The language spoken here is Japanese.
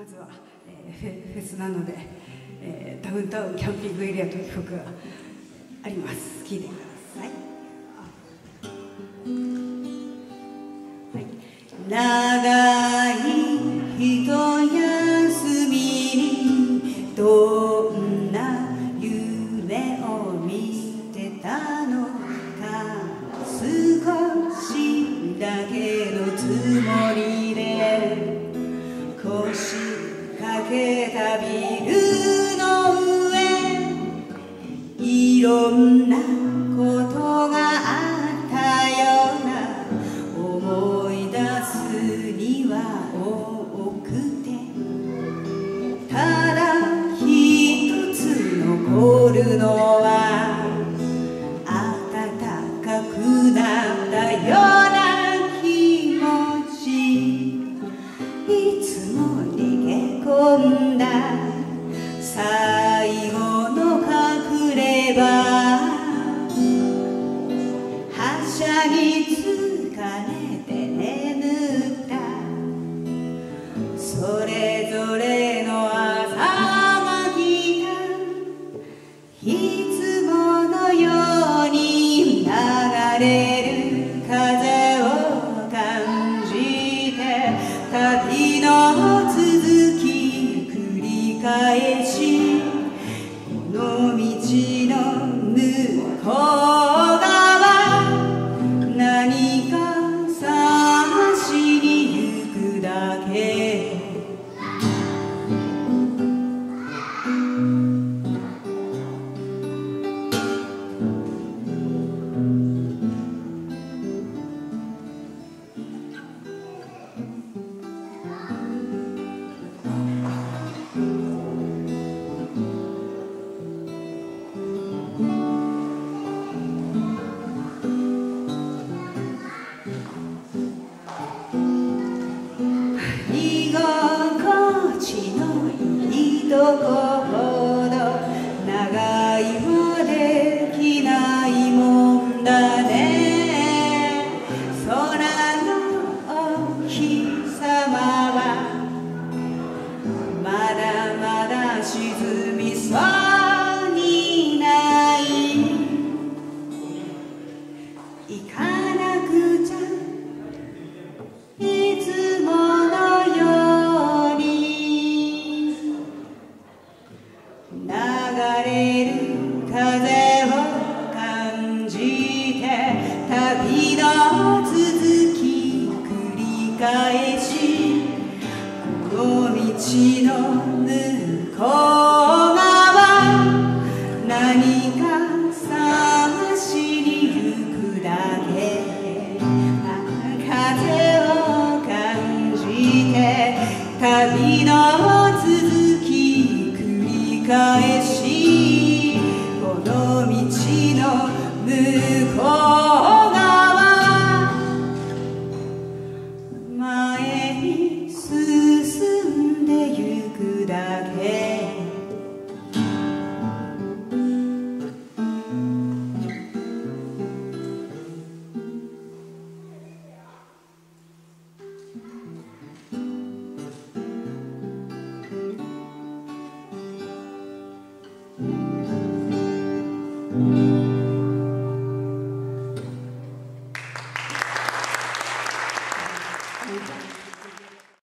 まずは、えー、フェスなので、えー、ダウンタウンキャンピングエリアという曲があります。聴いてください、はい、長い一休みにどんな夢を見てたのか少しだけのつもりで腰けたビルの上いろんなことがあったような思い出すには多くてただ一つ残るのも逃げ込んだ。最後の隠れ場。はしゃに疲れて眠った。それぞれとこほど長いはできないもんだね。空のお日様はまだまだ沈みそう。続き繰り返しこの道の向こう側何か探しに行くだけ。風を感じて旅の続き繰り返しこの道の向こうてゆくだけ。